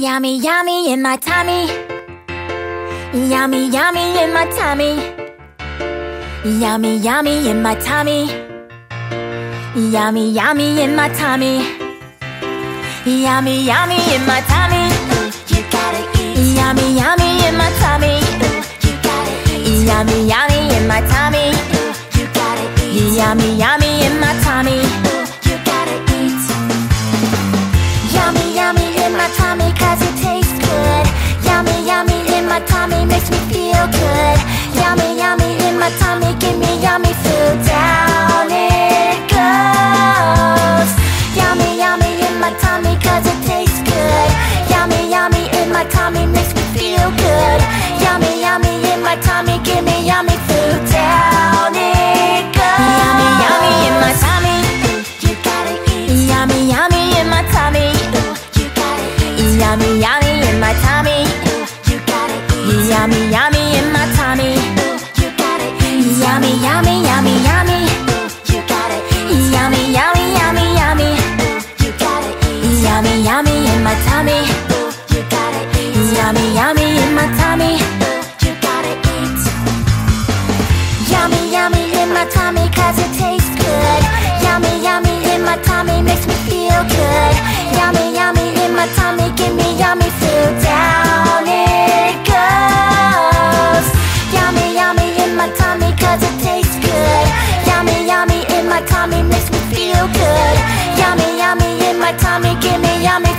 Yummy, yummy in my tummy. Yummy, yummy in my tummy. Yummy, yummy in my tummy. Yummy, yummy in my tummy. Yummy, yummy in my tummy. You gotta eat. Yummy, yummy. feel good. Yummy, yummy in my tummy Give me yummy food Down it goes. Yummy, yummy in my tummy Cause it tastes yummy, yummy in my tummy. Ooh, you got it. Yummy, yummy. tummy makes me feel good Yummy, yummy in my tummy, give me yummy